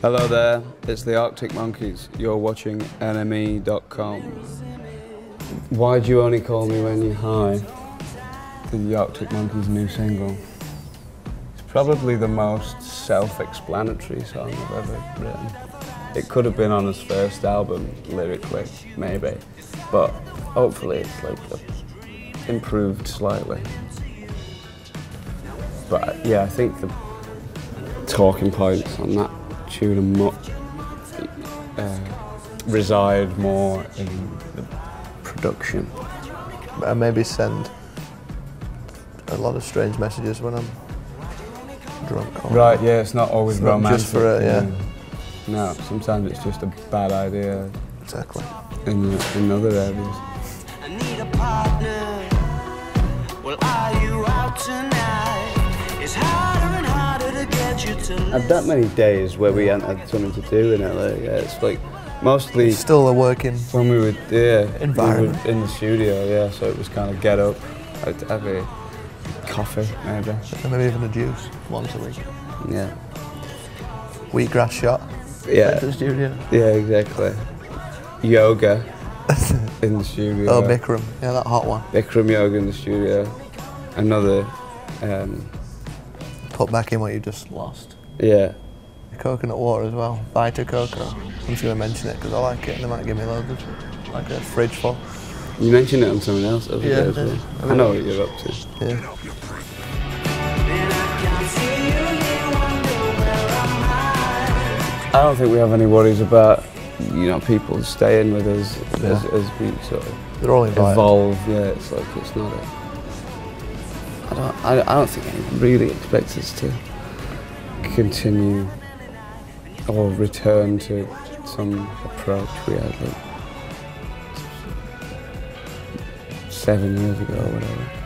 Hello there, it's the Arctic Monkeys. You're watching NME.com. Why do you only call me when you're high? The Arctic Monkeys' new single. It's probably the most self-explanatory song I've ever written. It could have been on his first album, lyrically, maybe, but hopefully it's like improved slightly. But yeah, I think the talking points on that tune are uh, reside more in the production. I maybe send a lot of strange messages when I'm drunk. or- Right, yeah, it's not always It's not romantic. just for it, yeah. No, sometimes it's just a bad idea Exactly. in, in other areas. I've that many days where we hadn't had something to do in LA. Yeah, it's like mostly It's still a working. when we were yeah we Environment. were in the studio. Yeah, so it was kind of get up, I'd have a coffee maybe. And maybe even a juice once a week. Yeah, Wheatgrass shot. yeah, the studio. yeah, exactly. Yoga in the studio. Oh, Bikram. Yeah, that hot one. Bikram yoga in the studio. Another, um, Put back in what you just lost. Yeah. Coconut water as well. Vita Coco. I'm just going to mention it because I like it and they might give me loads of like a fridge full. You mentioned it on someone else the other Yeah, day as I did. well. I know what you're up to. Yeah. I can see you, you wonder where am I? I don't think we have any worries about you know people staying with us as, Yeah. as we sort of They're all invited. evolve. Yeah, it's like it's not a. I don't. I, I don't think anyone really expects us to continue or return to some approach we had like seven years ago or whatever.